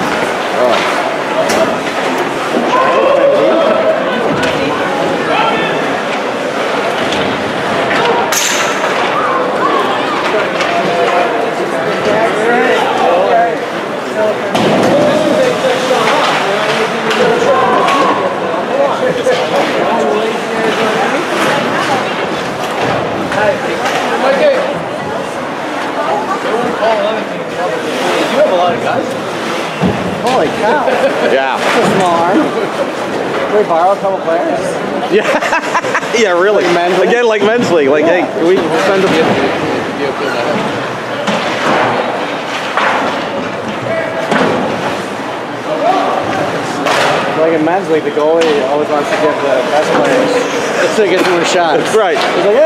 Like the goalie always wants to give the best players. It still gets more shots. Right. He's like,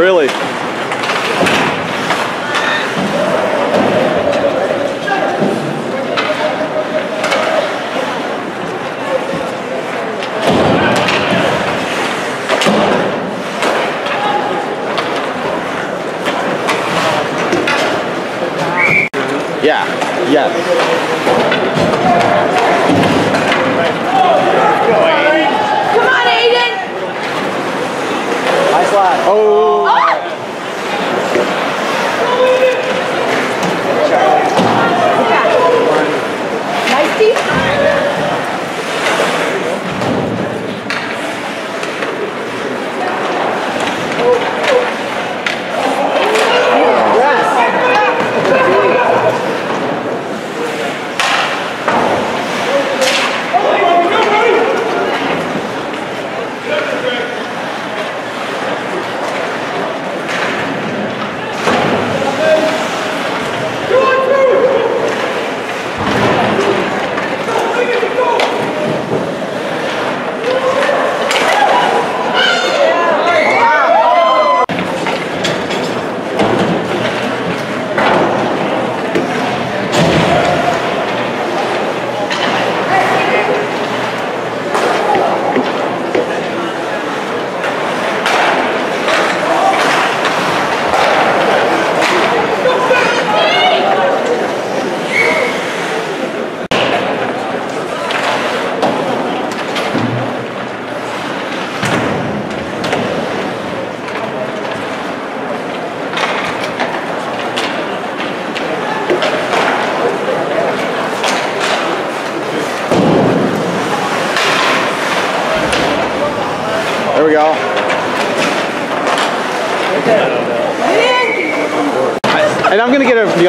Really.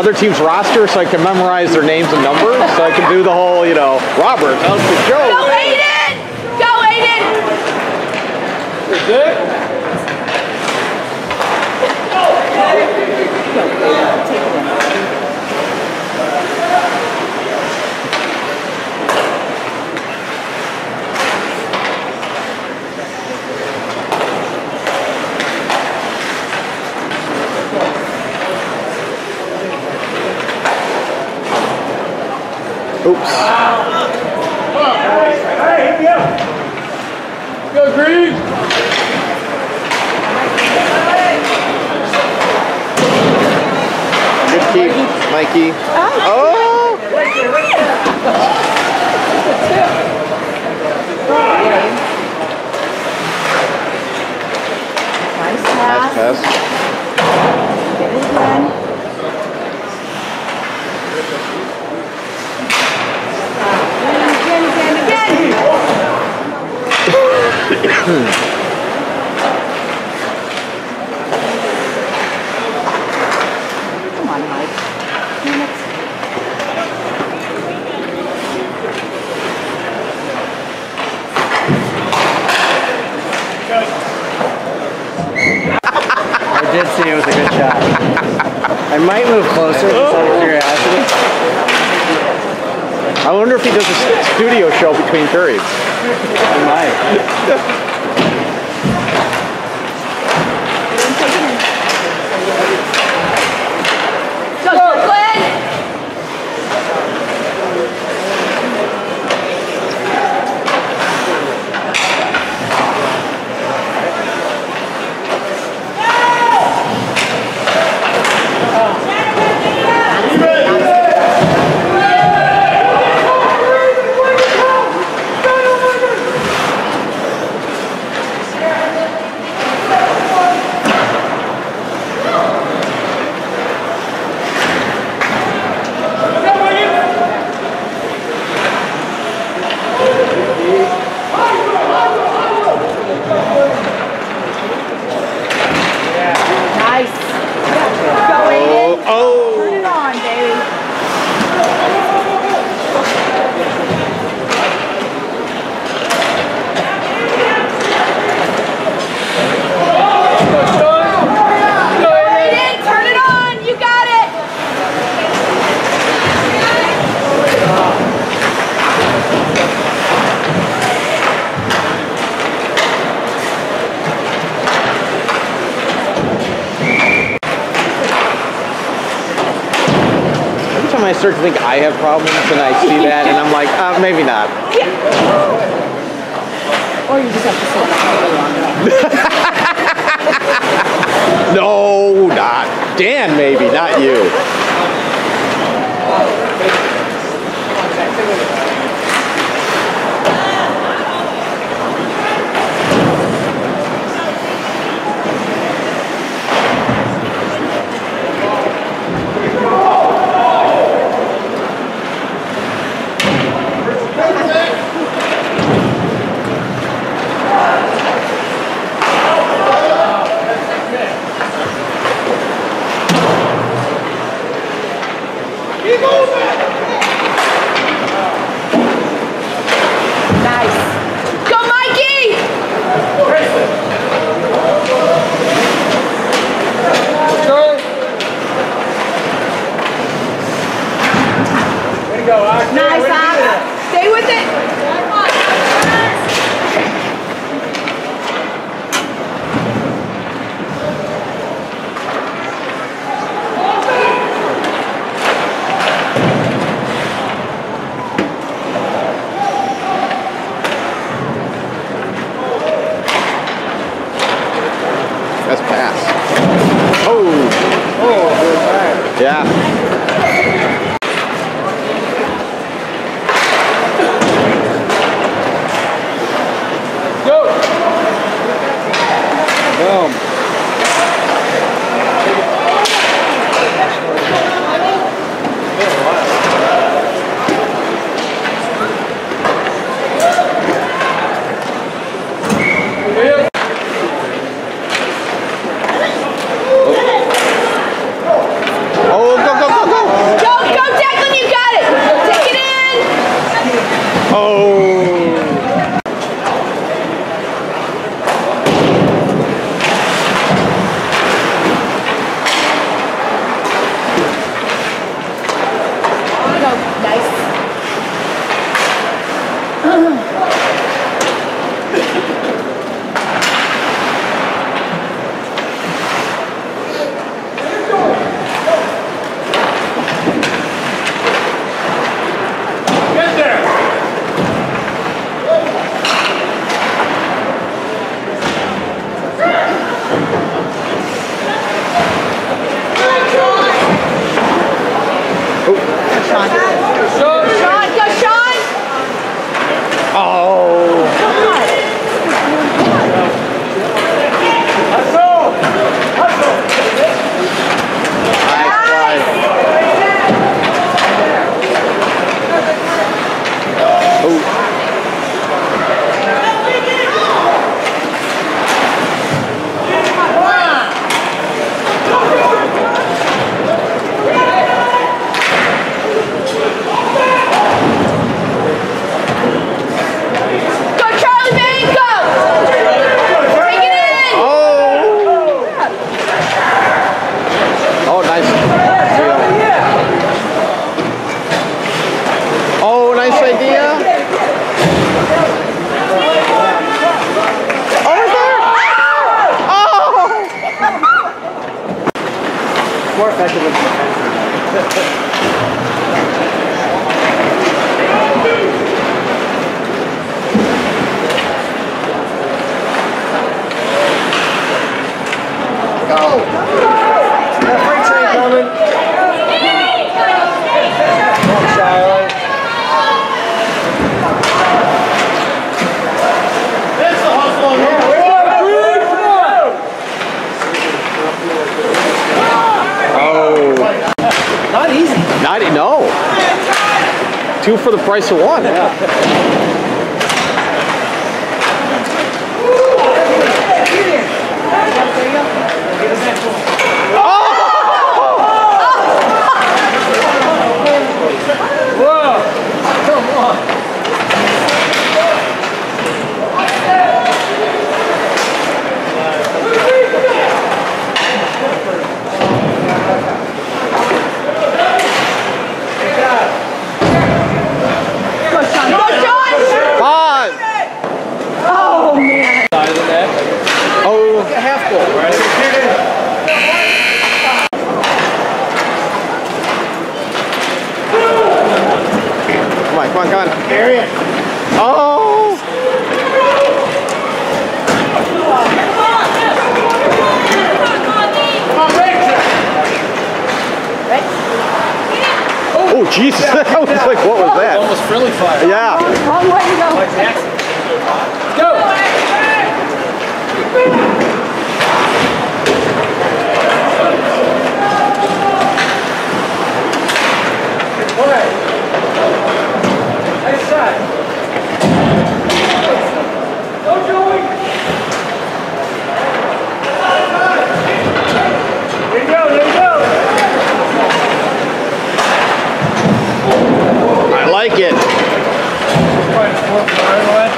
Other team's roster so I can memorize their names and numbers, so I can do the whole, you know, Robert, Elsie, Go, Joe. Aiden! Go, Aiden! That's it. Did see it was a good shot. I might move closer just out of curiosity. I wonder if he does a studio show between periods. I might. Take it in. Go, Brooklyn! Nice. Go, Aiden. Oh, Turn it on, baby. Go, Aiden. Turn it on. You got it. every time I start to think I have problems and I see that and I'm like, uh, maybe not. Or you just have to sit long. No, not Dan. Maybe not you. price of one. Yeah.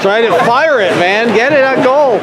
Try to fire it, man. Get it at goal.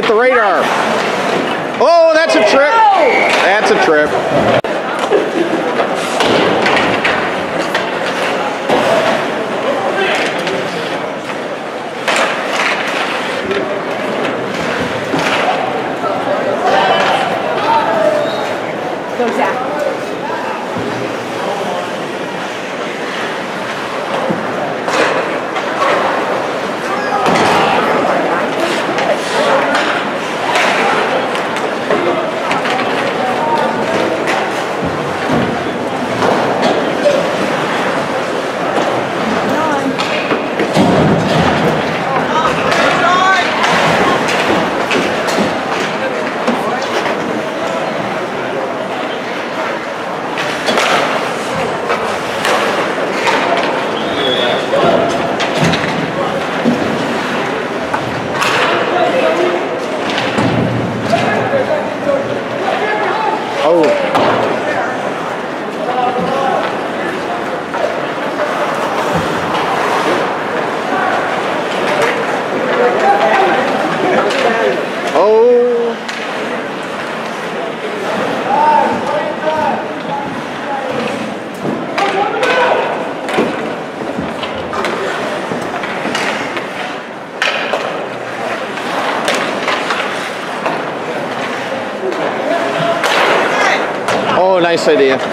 get the radar. Nice idea.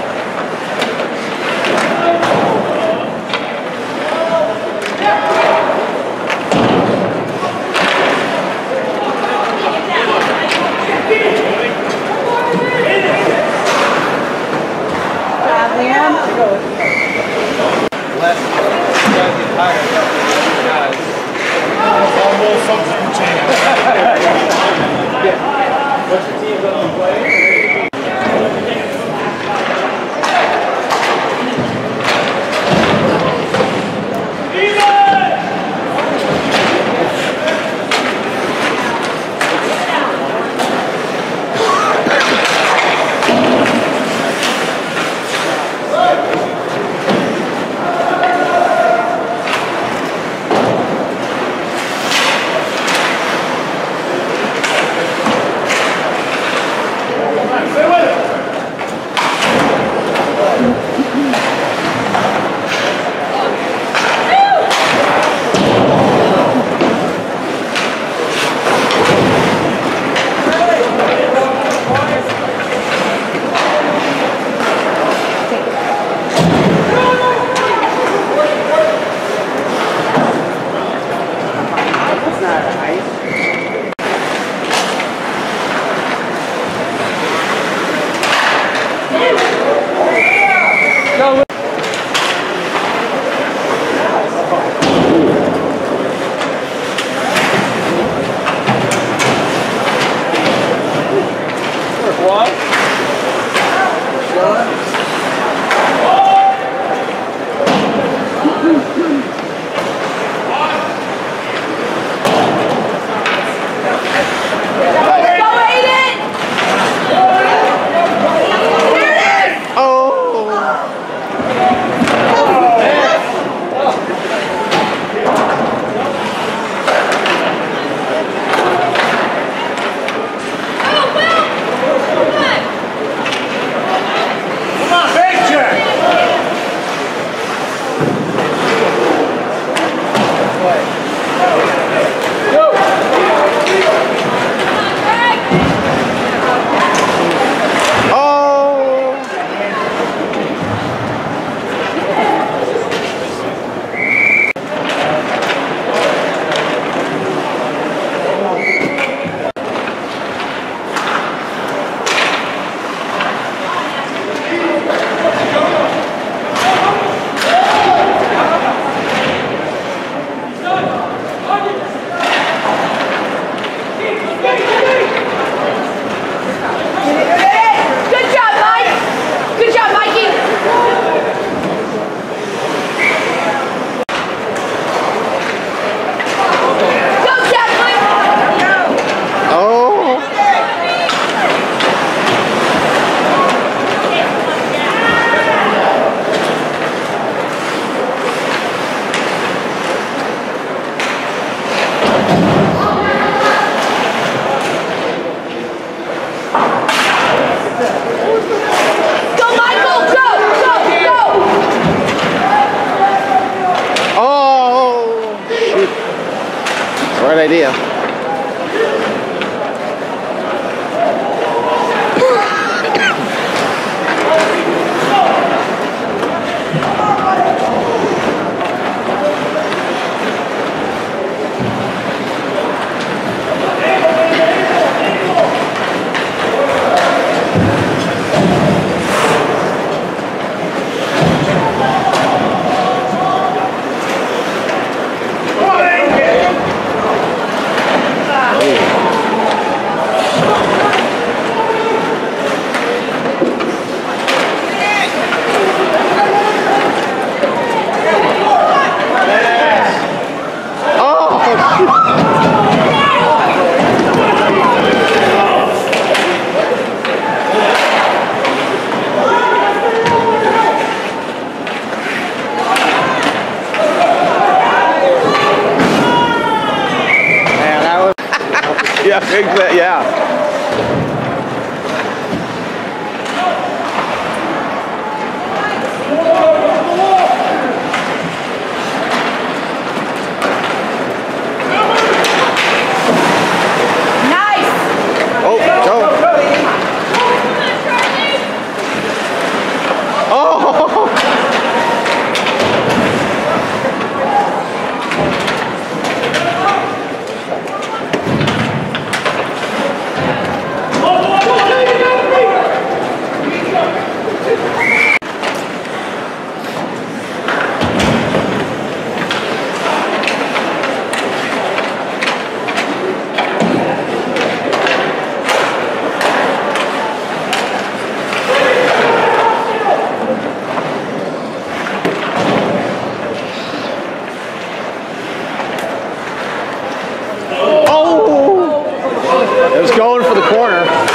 was going for the corner.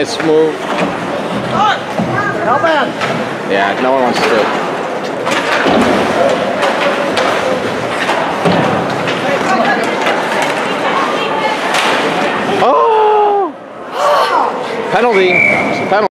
Nice move. Yeah, no one wants to do it. Oh! Penalty. Penalty.